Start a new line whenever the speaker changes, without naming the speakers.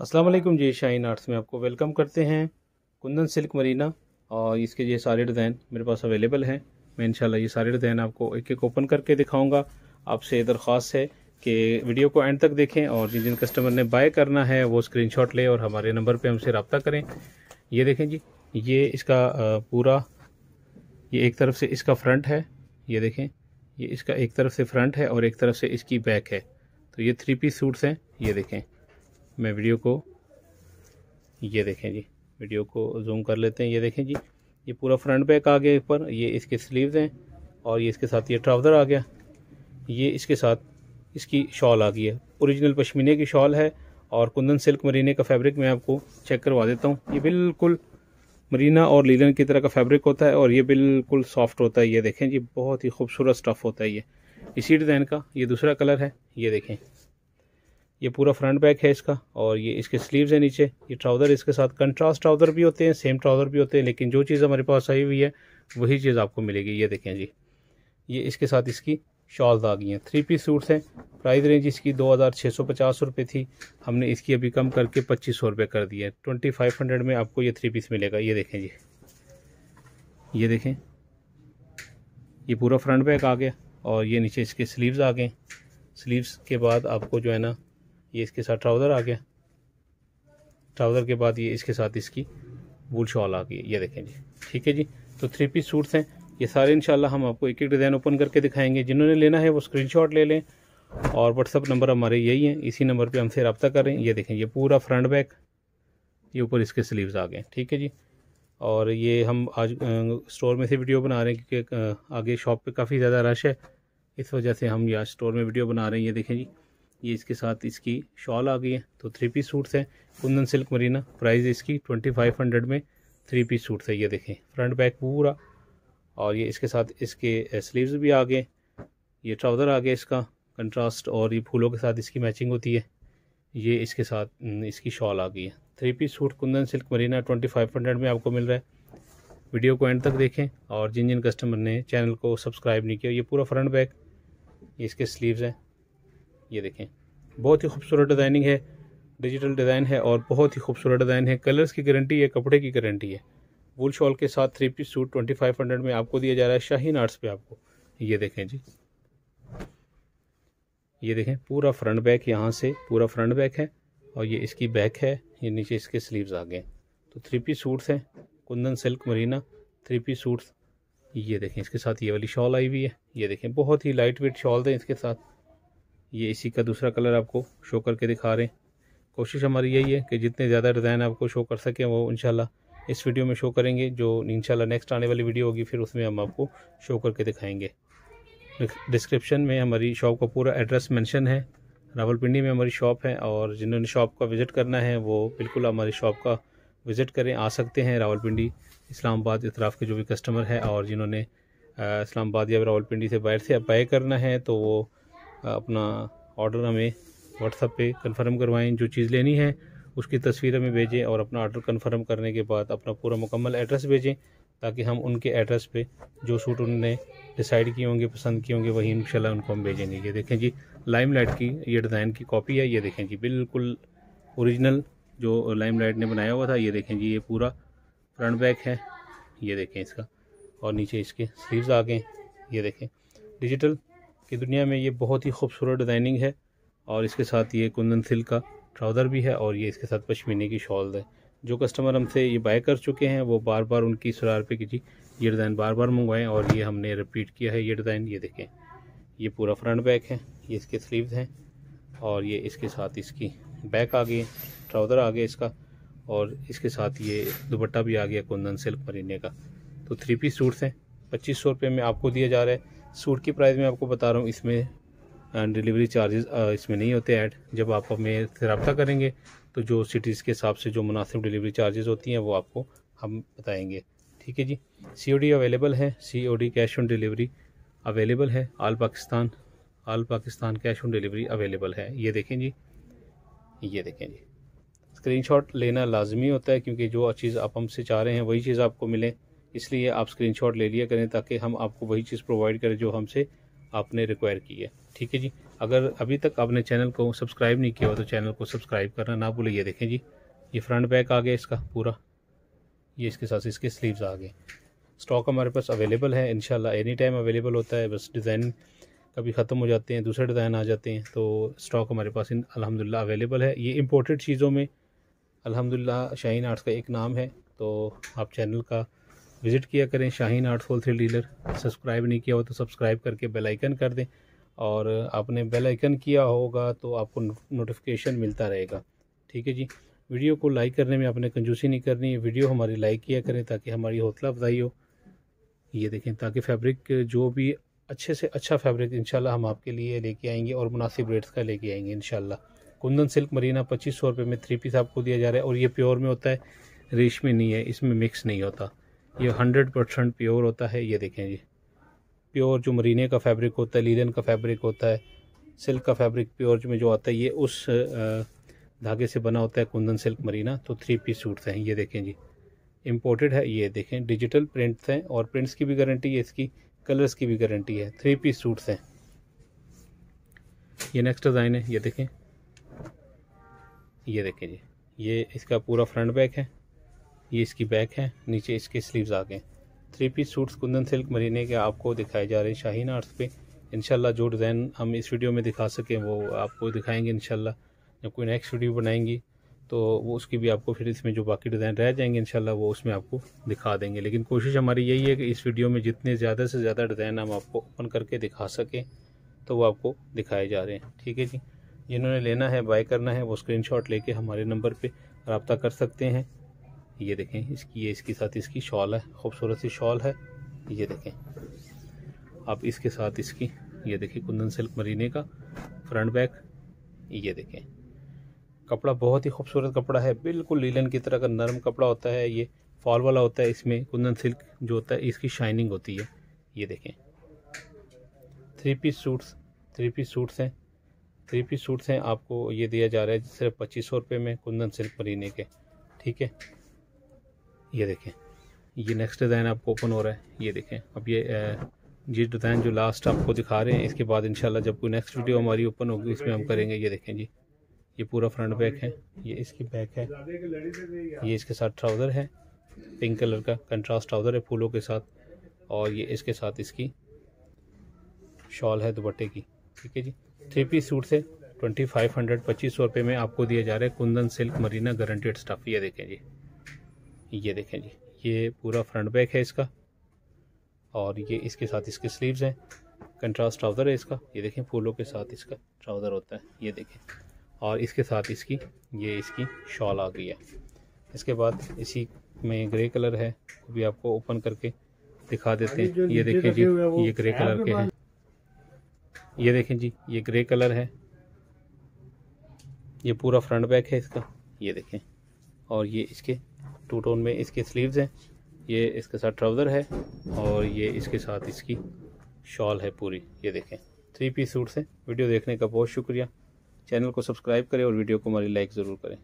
वालेकुम जी shine arts में आपको वेलकम करते हैं कुंदन सिल्क मरीना। और इसके ये सारे डिज़ाइन मेरे पास अवेलेबल हैं। मैं इंशाल्लाह ये सारे डिज़ाइन आपको एक एक ओपन करके दिखाऊँगा। आपसे दरख्वास्त है कि वीडियो को एंड तक देखें और जिन जिन कस्टमर ने बाय करना है, वो स्क्रीनशॉट लें और हमारे नंबर पे हमसे रबता करें। ये देखें जी, ये इसका पूरा, ये एक तरफ़ से इसका फ्रंट है। ये देखें, ये इसका एक तरफ़ से फ्रंट है और एक तरफ़ से इसकी बैक है। तो ये थ्री पीस सूट्स हैं, ये देखें। मैं वीडियो को, ये देखें जी, वीडियो को जूम कर लेते हैं, ये देखें जी, ये पूरा फ्रंट बैक आ गया ऊपर, ये इसके स्लीव्स हैं और ये इसके साथ ये ट्राउज़र आ गया। ये इसके साथ इसकी शॉल आ गई है। ओरिजिनल पश्मीने की शॉल है और कुंदन सिल्क मरीने का फैब्रिक मैं आपको चेक करवा देता हूँ। ये बिल्कुल मरीना और लीलन की तरह का फैब्रिक होता है और ये बिल्कुल सॉफ्ट होता है। ये देखें जी, बहुत ही खूबसूरत स्टफ़ होता है ये। इसी डिज़ाइन का ये दूसरा कलर है, ये देखें। ये पूरा फ्रंट बैक है इसका और ये इसके स्लीव्स हैं नीचे। ये ट्राउज़र इसके साथ कंट्रास्ट ट्राउज़र भी होते हैं सेम ट्राउज़र भी होते हैं, लेकिन जो चीज़ हमारे पास आई हुई है, वही चीज़ आपको मिलेगी। ये देखें जी। ये इसके साथ इसकी शॉल्स आ गई हैं। थ्री पीस सूट्स हैं। प्राइस रेंज इसकी दो हज़ार छः सौ पचास रुपये थी। हमने इसकी अभी कम करके पच्चीस सौ रुपये कर दिया है। ट्वेंटी फाइव हंड्रेड में आपको ये थ्री पीस मिलेगा। ये देखें जी। ये देखें। ये पूरा फ्रंट बैक आ गया और ये नीचे इसके स्लीव्स आ गए। स्लीव्स के बाद आपको जो है ना ये इसके साथ ट्राउज़र आ गया। ट्राउज़र के बाद ये इसके साथ इसकी वूल शॉल आ गई। ये देखें जी। ठीक है जी? तो थ्री पीस सूट्स हैं। ये सारे इंशाल्लाह हम आपको एक एक डिज़ाइन ओपन करके दिखाएँगे। जिन्होंने लेना है वो स्क्रीनशॉट ले लें। और व्हाट्सअप नंबर हमारे यही हैं। इसी नंबर पे हमसे रब्ता करें ये देखें, ये पूरा फ्रंट बैक ये ऊपर इसके स्लीव्स आ गए ठीक है जी? और ये हम आज स्टोर में से वीडियो बना रहे हैं क्योंकि आगे शॉप पे काफ़ी ज़्यादा रश है। इस वजह से हम यहाँ स्टोर में वीडियो बना रहे हैं। ये देखें जी। ये इसके साथ इसकी शॉल आ गई है तो थ्री पीस सूट्स हैं। कुंदन सिल्क मरीना प्राइस इसकी ट्वेंटी फाइव हंड्रेड में थ्री पीस सूट्स है, ये देखें। फ्रंट बैक पूरा। और ये इसके साथ इसके स्लीव्स भी आ गए ये ट्राउज़र आ गया इसका। कंट्रास्ट और ये फूलों के साथ इसकी मैचिंग होती है। ये इसके साथ इसकी शॉल आ गई है। Three piece suit Kundan silk marina twenty five hundred में आपको मिल रहा है। वीडियो को एंड तक देखें और जिन जिन कस्टमर ने चैनल को सब्सक्राइब नहीं किया, ये पूरा फ्रंट बैक इसके स्लीव्स हैं। ये देखें। बहुत ही खूबसूरत डिज़ाइनिंग है डिजिटल डिज़ाइन है और बहुत ही खूबसूरत डिज़ाइन है। कलर्स की गारंटी है, कपड़े की गारंटी है। वुल शॉल के साथ three piece suit twenty five hundred में आपको दिया जा रहा है शाहीन आर्ट्स पे आपको। ये देखें जी। ये देखें, पूरा फ्रंट बैक यहाँ से, पूरा फ्रंट बैक है और ये इसकी बैक है, ये नीचे इसके स्लीव्स आ गए तो थ्री पीस सूट्स हैं, Kundan silk marina three piece suits ये देखें, इसके साथ ये वाली शॉल आई हुई है। ये देखें, बहुत ही लाइट वेट शॉल हैं इसके साथ। ये इसी का दूसरा कलर आपको शो करके दिखा रहे हैं। कोशिश हमारी यही है कि जितने ज़्यादा डिज़ाइन आपको शो कर सकें, वो इंशाल्लाह इस वीडियो में शो करेंगे, जो इंशाल्लाह नेक्स्ट आने वाली वीडियो होगी, फिर उसमें हम आपको शो करके दिखाएँगे। डिस्क्रिप्शन में हमारी शॉप का पूरा एड्रेस मेंशन है। रावलपिंडी में हमारी शॉप है और जिन्होंने शॉप का विज़िट करना है, वो बिल्कुल हमारी शॉप का विज़िट करें। आ सकते हैं रावलपिंडी, इस्लामाबाद, इतराफ़ के जो भी कस्टमर है और जिन्होंने इस्लामाबाद या रावलपिंडी से बाहर से बाय करना है तो वो अपना ऑर्डर हमें व्हाट्सएप पे कंफर्म करवाएँ, जो चीज़ लेनी है, उसकी तस्वीर हमें भेजें और अपना ऑर्डर कंफर्म करने के बाद अपना पूरा मुकम्मल एड्रेस भेजें, ताकि हम उनके एड्रेस पे जो सूट उन्होंने डिसाइड किए होंगे, पसंद किए होंगे, वही इंशाल्लाह उनको हम भेजेंगे। ये देखें जी लाइम लाइट की, ये डिज़ाइन की कॉपी है, ये देखें जी, बिल्कुल ओरिजिनल जो लाइम लाइट ने बनाया हुआ था, ये देखें जी, ये पूरा फ्रंट बैक है, ये देखें इसका, और नीचे इसके स्लीव्स आ गए, ये देखें। डिजिटल की दुनिया में ये बहुत ही खूबसूरत डिज़ाइनिंग है और इसके साथ ये कुंदन सिल्क का ट्राउज़र भी है और ये इसके साथ पशमीने की शॉल है। जो कस्टमर हमसे ये बाय कर चुके हैं, वो बार बार उनकी सरार पे कीजिए ये डिज़ाइन बार बार मंगवाएँ और ये हमने रिपीट किया है ये डिज़ाइन ये देखें। ये पूरा फ्रंट बैक है, ये इसके स्लीव्स हैं और ये इसके साथ इसकी बैक आ गई ट्राउज़र आ गया इसका और इसके साथ ये दुपट्टा भी आ गया कुंदन सिल्क मरीने का। तो थ्री पीस सूट्स हैं, पच्चीस सौ रुपये में आपको दिया जा रहा है। सूट की प्राइस में आपको बता रहा हूँ, इसमें डिलीवरी चार्जेस इसमें नहीं होते ऐड जब आप हमें रब्ता करेंगे तो जो सिटीज़ के हिसाब से जो मुनासिब डिलीवरी चार्जेस होती हैं, वो आपको हम बताएँगे। ठीक है जी? सी अवेलेबल है। COD cash on delivery available है। All Pakistan all Pakistan cash on delivery available है। ये देखें जी। ये देखें जी। स्क्रीनशॉट लेना लाजमी होता है, क्योंकि जो चीज़ आप हमसे चाह रहे हैं, वही चीज़ आपको मिले। इसलिए आप स्क्रीनशॉट ले लिया करें ताकि हम आपको वही चीज़ प्रोवाइड करें जो हमसे आपने रिक्वायर की है। ठीक है जी? अगर अभी तक आपने चैनल को सब्सक्राइब नहीं किया हो तो चैनल को सब्सक्राइब करना ना भूलिए ये देखें जी, ये फ्रंट बैक आ गया इसका पूरा। ये इसके साथ इसके स्लीव्स आ गए। स्टॉक हमारे पास अवेलेबल है इनशाला एनी टाइम अवेलेबल होता है। बस डिज़ाइन कभी ख़त्म हो जाते हैं, दूसरे डिज़ाइन आ जाते हैं तो स्टॉक हमारे पास इन अलहमदिल्ला अवेलेबल है। ये इम्पोर्टेड चीज़ों में अलहमदिल्ला शाहीन आर्ट्स का एक नाम है तो आप चैनल का विज़िट किया करें, Shaheen art arts wholesale dealer. Subscribe नहीं किया हो तो सब्सक्राइब करके बेल आइकन कर दें। और आपने बेल आइकन किया होगा तो आपको नोटिफिकेशन मिलता रहेगा। ठीक है जी? वीडियो को लाइक करने में आपने कंजूसी नहीं करनी। वीडियो हमारी लाइक किया करें ताकि हमारी हौसला अफजाई हो। ये देखें, ताकि फैब्रिक जो भी अच्छे से अच्छा फैब्रिक इंशाल्लाह हम आपके लिए लेके आएँगे और मुनासिब रेट्स का लेके आएँगे इंशाल्लाह। कुंदन सिल्क मरीना पच्चीस सौ रुपये में थ्री पीस आपको दिया जा रहा है और ये प्योर में होता है, रेशमी नहीं है, इसमें मिक्स नहीं होता। ये हंड्रेड परसेंट प्योर होता है, ये देखें जी। प्योर जो मरीने का फैब्रिक होता है, लीलन का फैब्रिक होता है सिल्क का फैब्रिक प्योर में जो आता है, ये उस धागे से बना होता है कुंदन सिल्क मरीना तो थ्री पीस सूट्स हैं, ये देखें जी। इम्पोर्टेड है, ये देखें डिजिटल प्रिंट्स हैं और प्रिंट्स की भी गारंटी है, इसकी कलर्स की भी गारंटी है थ्री पीस सूट्स हैं। ये नेक्स्ट डिज़ाइन है, ये देखें। ये देखें जी, ये इसका पूरा फ्रंट बैक है। ये इसकी बैक है, नीचे इसके स्लीव्स आ गए three piece suits Kundan silk मरीने के आपको दिखाए जा रहे हैं, शाहीन आर्ट्स पे। इनशाला जो डिज़ाइन हम इस वीडियो में दिखा सकें, वो आपको दिखाएँगे इनशाला जब कोई नेक्स्ट वीडियो बनाएँगी तो वो उसकी भी आपको फिर इसमें जो बाकी डिज़ाइन रह जाएँगे इनशाला वो उसमें आपको दिखा देंगे। लेकिन कोशिश हमारी यही है कि इस वीडियो में जितने ज़्यादा से ज़्यादा डिज़ाइन हम आपको ओपन करके दिखा सकें तो वो आपको दिखाए जा रहे हैं। ठीक है जी? जिन्होंने लेना है बाय करना है, वो स्क्रीनशॉट लेके हमारे नंबर पे रबता कर सकते हैं। ये देखें, इसकी, ये इसके साथ इसकी शॉल है, खूबसूरत सी शॉल है, ये देखें। आप इसके साथ इसकी, ये देखिए कुंदन सिल्क मरीने का फ्रंट बैक, ये देखें। कपड़ा बहुत ही खूबसूरत कपड़ा है, बिल्कुल लीलन की तरह का नरम कपड़ा होता है, ये फॉल वाला होता है, इसमें कुंदन सिल्क जो होता है, इसकी शाइनिंग होती है, ये देखें। Three piece suits three piece suits हैं थ्री पीस सूट्स हैं, आपको ये दिया जा रहा है, सिर्फ़ पच्चीस सौ रुपये में कुंदन सिल्क मरीने के, ठीक है? ये देखें। ये नेक्स्ट डिज़ाइन आपको ओपन हो रहा है। ये देखें। अब ये ये डिज़ाइन जो लास्ट आपको दिखा रहे हैं, इसके बाद इंशाल्लाह जब कोई नेक्स्ट वीडियो हमारी ओपन होगी इसमें हम करेंगे। ये देखें जी। ये पूरा फ्रंट बैक है। ये इसकी बैक है। ये इसके साथ ट्राउज़र है। पिंक कलर का कंट्रास्ट ट्राउज़र है फूलों के साथ। और ये इसके साथ इसकी शॉल है दुपट्टे की। ठीक है जी। थ्री पीस सूट से ट्वेंटी फाइव हंड्रेड पच्चीस सौ रुपये में आपको दिया जा रहा है। Kundan silk marina guaranteed stuff ये देखें जी। ये देखें जी ये पूरा फ्रंट बैक है इसका और ये इसके साथ इसके स्लीव्स हैं। कंट्रास्ट ट्राउज़र है इसका ये देखें फूलों के साथ इसका ट्राउज़र होता है ये देखें। और इसके साथ इसकी ये इसकी शॉल आ गई है। इसके बाद इसी में ग्रे कलर है वो भी आपको ओपन करके दिखा देते हैं। ये देखें जी ये ग्रे कलर के हैं। ये देखें जी ये ग्रे कलर है। ये पूरा फ्रंट बैक है इसका ये देखें। और ये इसके टू टोन में इसके स्लीव्स हैं। ये इसके साथ ट्राउज़र है और ये इसके साथ इसकी शॉल है पूरी। ये देखें थ्री पीस सूट्स हैं। वीडियो देखने का बहुत शुक्रिया। चैनल को सब्सक्राइब करें और वीडियो को हमारी लाइक ज़रूर करें।